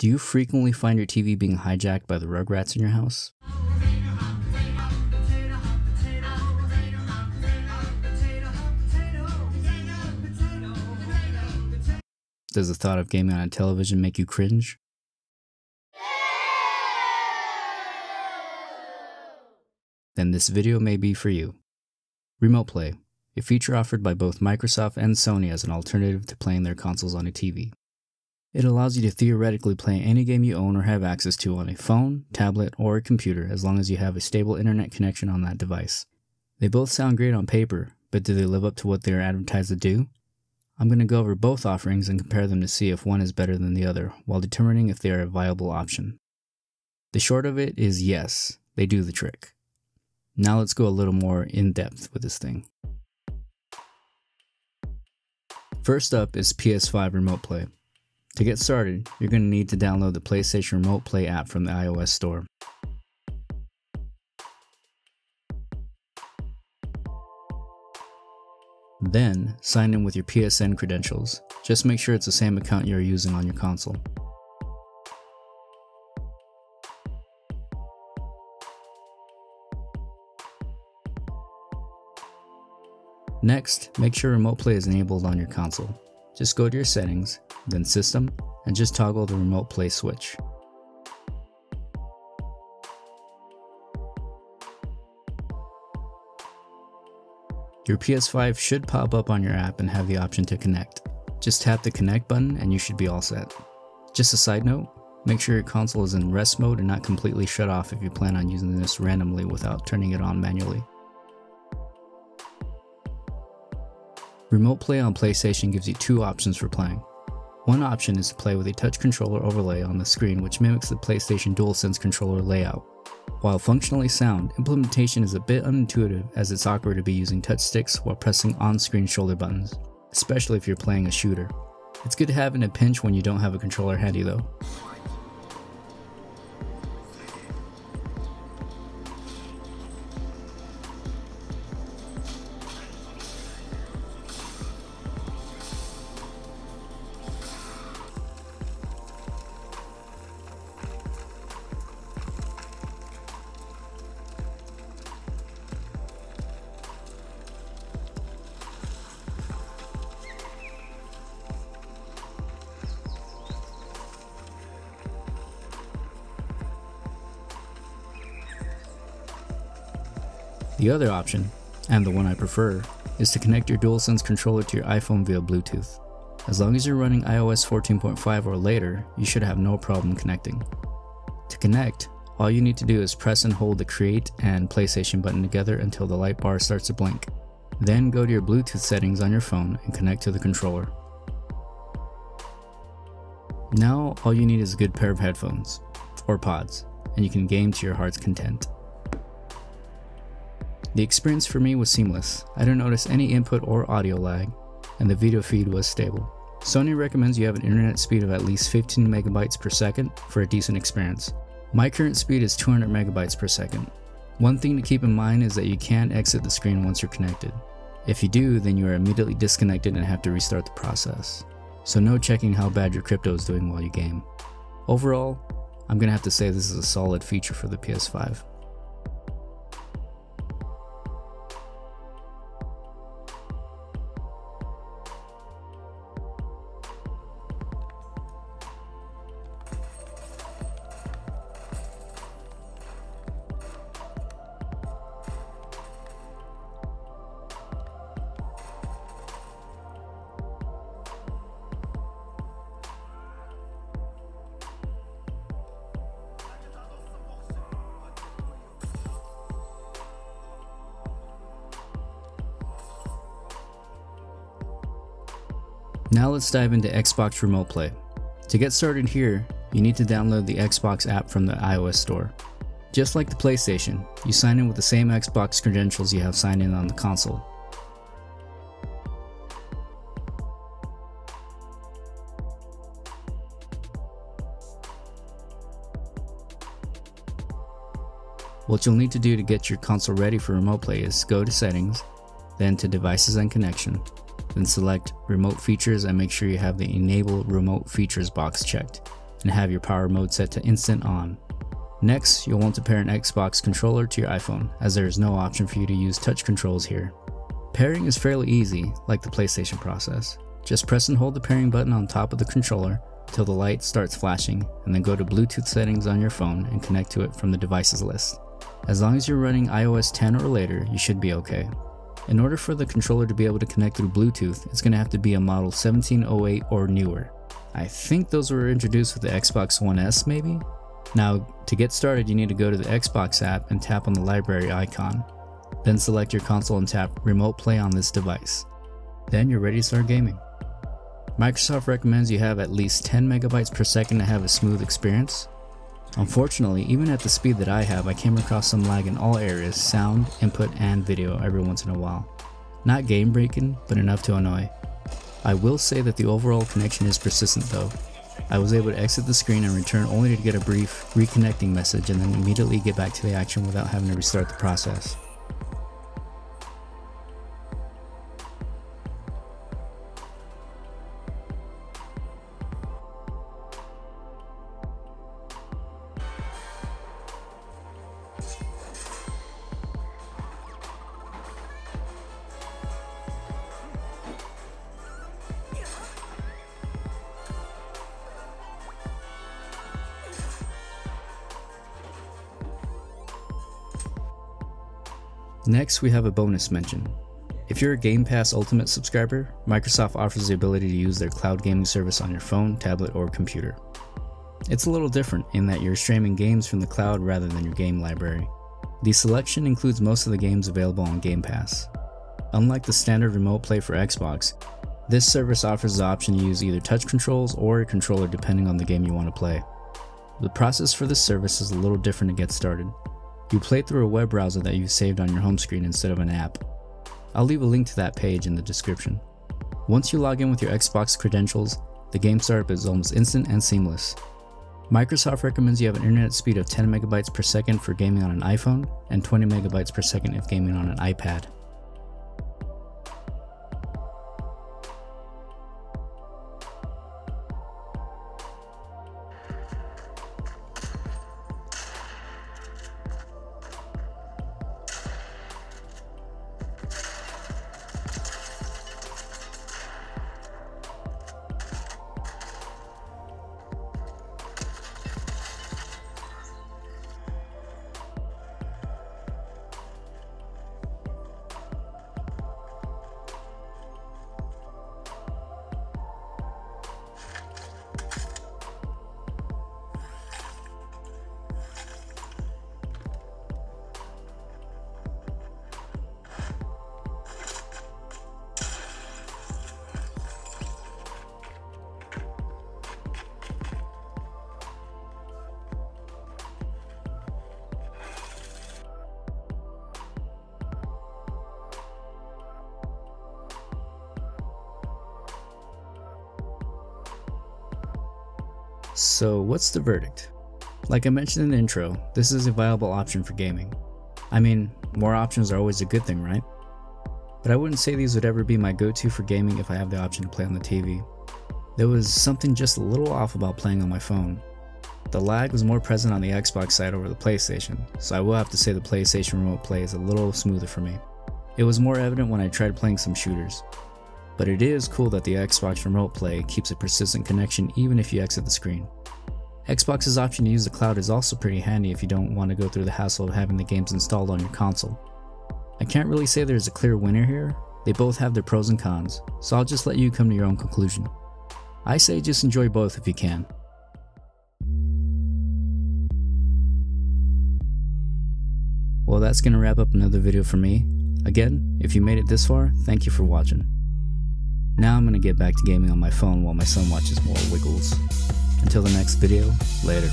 Do you frequently find your TV being hijacked by the Rugrats in your house? Does the thought of gaming on a television make you cringe? Then this video may be for you. Remote Play, a feature offered by both Microsoft and Sony as an alternative to playing their consoles on a TV. It allows you to theoretically play any game you own or have access to on a phone, tablet, or a computer as long as you have a stable internet connection on that device. They both sound great on paper, but do they live up to what they are advertised to do? I'm going to go over both offerings and compare them to see if one is better than the other, while determining if they are a viable option. The short of it is yes, they do the trick. Now let's go a little more in depth with this thing. First up is PS5 Remote Play. To get started, you're going to need to download the PlayStation Remote Play app from the iOS store. Then, sign in with your PSN credentials. Just make sure it's the same account you're using on your console. Next, make sure Remote Play is enabled on your console. Just go to your settings, then System, and just toggle the Remote Play switch. Your PS5 should pop up on your app and have the option to connect. Just tap the connect button and you should be all set. Just a side note, make sure your console is in rest mode and not completely shut off if you plan on using this randomly without turning it on manually. Remote Play on PlayStation gives you two options for playing. One option is to play with a touch controller overlay on the screen which mimics the PlayStation DualSense controller layout. While functionally sound, implementation is a bit unintuitive as it's awkward to be using touch sticks while pressing on-screen shoulder buttons, especially if you're playing a shooter. It's good to have in a pinch when you don't have a controller handy though. The other option, and the one I prefer, is to connect your DualSense controller to your iPhone via Bluetooth. As long as you're running iOS 14.5 or later, you should have no problem connecting. To connect, all you need to do is press and hold the Create and PlayStation button together until the light bar starts to blink. Then go to your Bluetooth settings on your phone and connect to the controller. Now, all you need is a good pair of headphones, or pods, and you can game to your heart's content. The experience for me was seamless. I didn't notice any input or audio lag, and the video feed was stable. Sony recommends you have an internet speed of at least 15 megabytes per second for a decent experience. My current speed is 200 megabytes per second. One thing to keep in mind is that you can't exit the screen once you're connected. If you do, then you are immediately disconnected and have to restart the process. So no checking how bad your crypto is doing while you game. Overall, I'm gonna have to say this is a solid feature for the PS5. Now let's dive into Xbox Remote Play. To get started here, you need to download the Xbox app from the iOS store. Just like the PlayStation, you sign in with the same Xbox credentials you have signed in on the console. What you'll need to do to get your console ready for remote play is go to settings, then to devices and connection, then select remote features and make sure you have the enable remote features box checked. and have your power mode set to instant on. Next, you'll want to pair an Xbox controller to your iPhone, as there is no option for you to use touch controls here. Pairing is fairly easy, like the PlayStation process. Just press and hold the pairing button on top of the controller till the light starts flashing, and then go to Bluetooth settings on your phone and connect to it from the devices list. As long as you're running iOS 10 or later, you should be okay. In order for the controller to be able to connect through Bluetooth, it's going to have to be a model 1708 or newer. I think those were introduced with the Xbox One S maybe? Now, to get started, you need to go to the Xbox app and tap on the library icon. Then select your console and tap Remote Play on this device. Then you're ready to start gaming. Microsoft recommends you have at least 10 megabytes per second to have a smooth experience. Unfortunately, even at the speed that I have, I came across some lag in all areas, sound, input, and video every once in a while. Not game breaking, but enough to annoy. I will say that the overall connection is persistent though, I was able to exit the screen and return only to get a brief reconnecting message and then immediately get back to the action without having to restart the process. Next, we have a bonus mention. If you're a Game Pass Ultimate subscriber, Microsoft offers the ability to use their cloud gaming service on your phone, tablet, or computer. It's a little different in that you're streaming games from the cloud rather than your game library. The selection includes most of the games available on Game Pass. Unlike the standard remote play for Xbox, this service offers the option to use either touch controls or a controller depending on the game you want to play. The process for this service is a little different to get started. You play through a web browser that you've saved on your home screen instead of an app. I'll leave a link to that page in the description. Once you log in with your Xbox credentials, the game startup is almost instant and seamless. Microsoft recommends you have an internet speed of 10 megabytes per second for gaming on an iPhone and 20 megabytes per second if gaming on an iPad. So, what's the verdict? Like I mentioned in the intro, this is a viable option for gaming. I mean, more options are always a good thing, right? But I wouldn't say these would ever be my go to for gaming if I have the option to play on the TV. There was something just a little off about playing on my phone. The lag was more present on the Xbox side over the PlayStation, so I will have to say the PlayStation Remote Play is a little smoother for me. It was more evident when I tried playing some shooters but it is cool that the Xbox Remote Play keeps a persistent connection even if you exit the screen. Xbox's option to use the cloud is also pretty handy if you don't want to go through the hassle of having the games installed on your console. I can't really say there's a clear winner here, they both have their pros and cons, so I'll just let you come to your own conclusion. I say just enjoy both if you can. Well, that's to wrap up another video for me. Again, if you made it this far, thank you for watching. Now I'm gonna get back to gaming on my phone while my son watches more Wiggles. Until the next video, later.